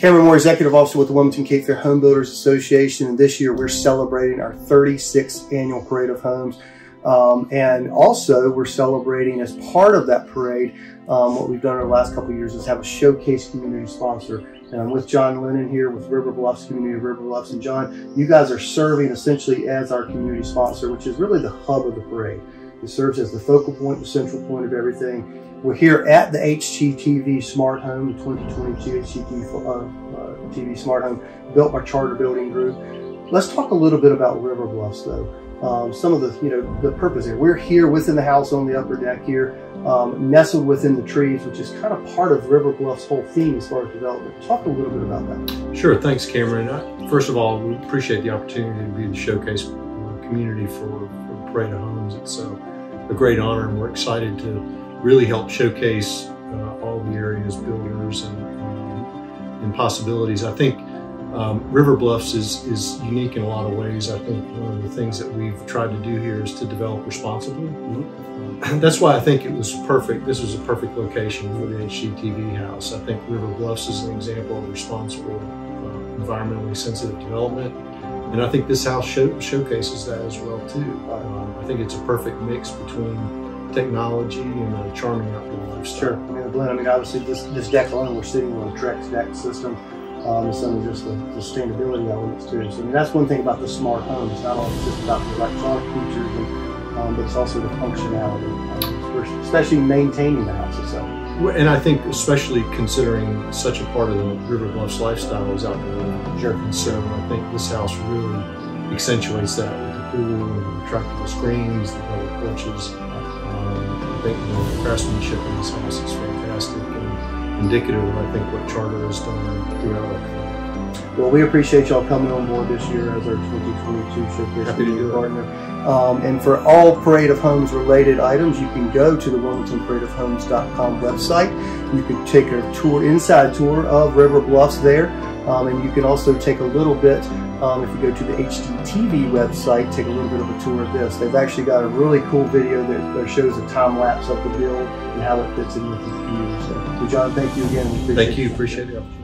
Cameron Moore, Executive Officer with the Wilmington Cape Fear Home Builders Association, and this year we're celebrating our 36th annual Parade of Homes. Um, and also, we're celebrating as part of that parade. Um, what we've done over the last couple years is have a showcase community sponsor. And I'm with John Lennon here with River Bluffs Community of River Bluffs. And John, you guys are serving essentially as our community sponsor, which is really the hub of the parade. It serves as the focal point, the central point of everything. We're here at the HGTV Smart Home, 2022 HGTV uh, uh, Smart Home, built by Charter Building Group. Let's talk a little bit about River Bluffs, though. Um, some of the, you know, the purpose here. We're here within the house on the upper deck here, um, nestled within the trees, which is kind of part of River Bluff's whole theme as far as development. Talk a little bit about that. Sure. Thanks, Cameron. I, first of all, we appreciate the opportunity to be the showcase community for, for Parade of Homes. It's a, a great honor, and we're excited to really help showcase uh, all the area's builders and, um, and possibilities. I think um, River Bluffs is, is unique in a lot of ways. I think one of the things that we've tried to do here is to develop responsibly. Uh, that's why I think it was perfect. This was a perfect location for the HGTV house. I think River Bluffs is an example of responsible, uh, environmentally sensitive development. And I think this house show, showcases that as well too. Um, I think it's a perfect mix between technology and a charming outdoor lifestyle. Sure. I mean, Glenn, I mean, obviously this, this deck alone, we're sitting on a Trex deck system. Um, and some of just the, the sustainability elements too. So I mean, that's one thing about the smart home. It's not only just about the electronic features, and, um, but it's also the functionality, um, especially maintaining the house itself. And I think especially considering such a part of the River Bluffs lifestyle is outdoor. Sure. And so I think this house really accentuates that with the pool and the retractable screens, the porches. I think you know, the craftsmanship in this house is fantastic and indicative of, I think, what Charter has done throughout our Well, we appreciate y'all coming on board this year as our 2022 Showcase Happy to do partner. Um, and for all Parade of Homes related items, you can go to the WilmingtonParadeOfHomes.com website. You can take a tour, inside tour of River Bluffs there. Um, and you can also take a little bit um, if you go to the HGTV website, take a little bit of a tour of this. They've actually got a really cool video that, that shows a time lapse of the build and how it fits in with the community. So, so John, thank you again. thank you. Appreciate it.